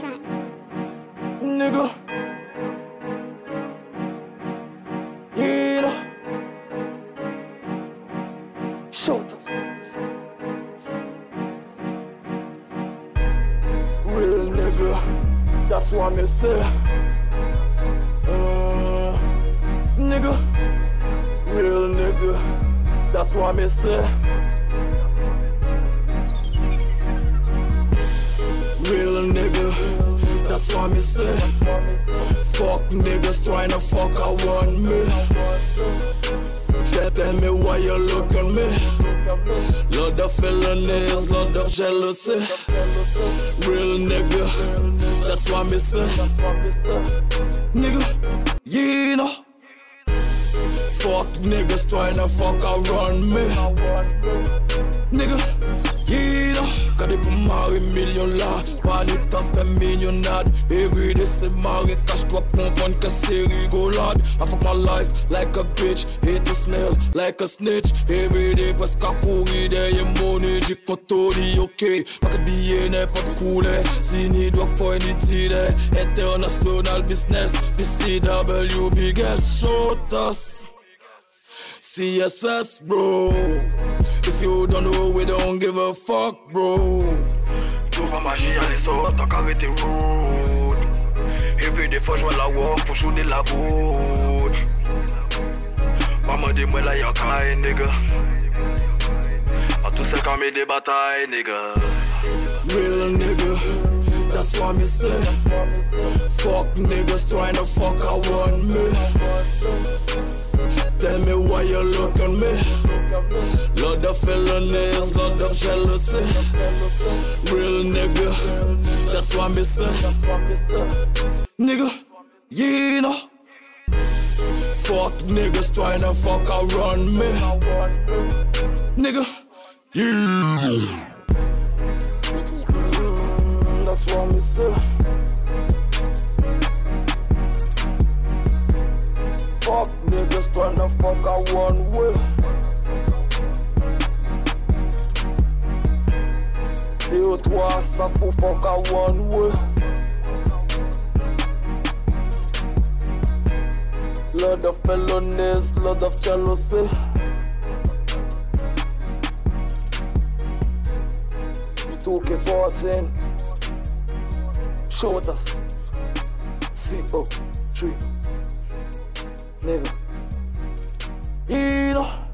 track. Nigga. Shoot us. Real nigga. That's what me say. Uh, nigga. Real nigga. That's what me say. That's what me say. Fuck niggas trying to fuck want me. They tell me why you look at me. Lot of felonies, lot of jealousy. Real nigga, that's what me say. Nigga, you know. Fuck niggas trying to fuck around me. Nigga, di pou mari milyon la Panita fe milyonad Everyday se mari Kash drop kompon ke se rigolad I fuck my life like a bitch Hate to smell like a snitch. Everyday pres ka kouri de ye money Dik koto di ok Pa ka diye ne pot koule Si ni dwak for any tide eh. International business BCW biggest shot us. CSS bro If you don't know, we don't give a fuck, bro. Trouve magie à les autres, t'as arrêté road. Every day, faut jouer la walk pour jouer la route. Maman dit moi là y'a caille, nigga. À tous ces camés des batailles, nigga. Real nigga, that's what me say. Fuck niggas trying to fuck, I want me. Tell me why you look at me felonies, lot of jealousy. Real nigga, that's why I'm missing. Nigga, you know. Fuck niggas trying to fuck around me. Nigga, you That's what I'm missing. Fuck niggas trying to fuck one way. CO3, ça faut fuck a one way. Lord of felonies, Lord of jealousy. Two K14, Showed us. CO3. Nigga. You know.